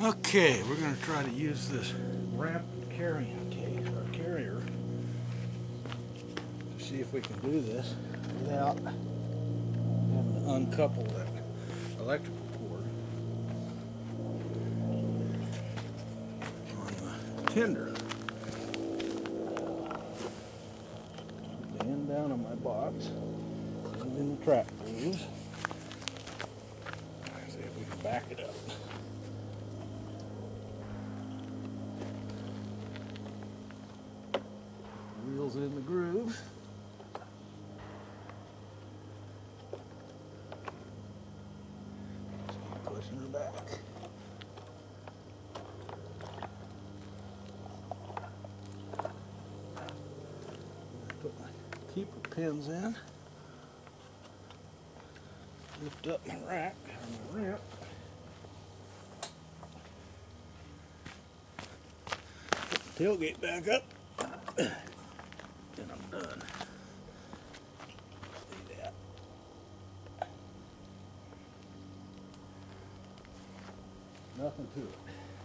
Okay, we're going to try to use this ramp carrying case or carrier to see if we can do this without having to uncouple that electrical cord on the tender. Bend down on my box, and in the trap grooves. See if we can back it up. Wheels in the groove. Pushing her back. Put my keeper pins in. Lift up my rack my ramp. Put the tailgate back up. Then I'm done. See that? Nothing to it.